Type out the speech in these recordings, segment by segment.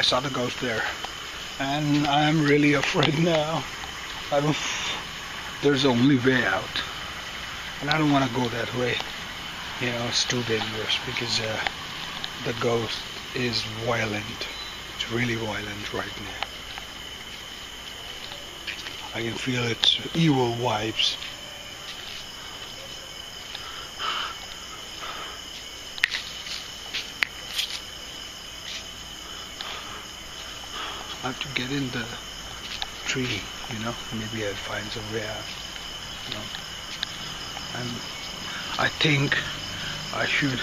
I saw the ghost there, and I'm really afraid now. I don't. There's only way out, and I don't want to go that way. You know, it's too dangerous because uh, the ghost is violent. It's really violent right now. I can feel its evil vibes. I have to get in the tree, you know. Maybe I'll find somewhere, you know. And I think I should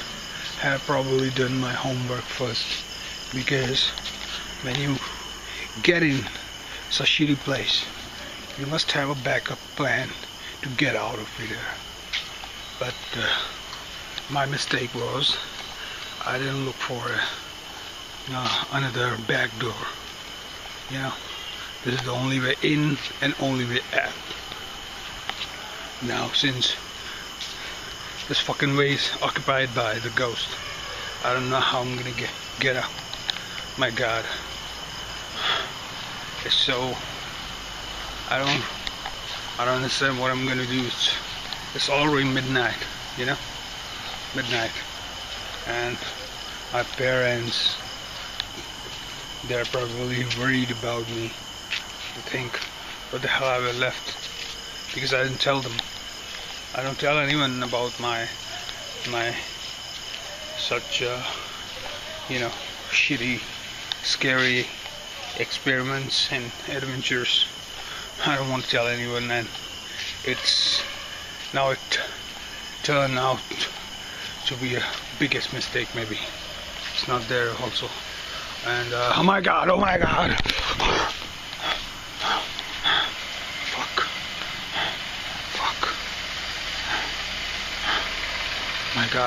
have probably done my homework first because when you get in such a shitty place, you must have a backup plan to get out of here. But uh, my mistake was I didn't look for a, uh, another back door. Know, this is the only way in and only way out. Now, since this fucking way is occupied by the ghost, I don't know how I'm gonna get get out. My God, it's so. I don't. I don't understand what I'm gonna do. It's, it's already midnight, you know, midnight, and my parents they're probably worried about me. I think, what the hell have I left? Because I didn't tell them. I don't tell anyone about my my such uh, you know shitty, scary experiments and adventures. I don't want to tell anyone, and it's now it turned out to be a biggest mistake. Maybe it's not there also. And uh, oh my god, oh my god. Fuck. Fuck. My god.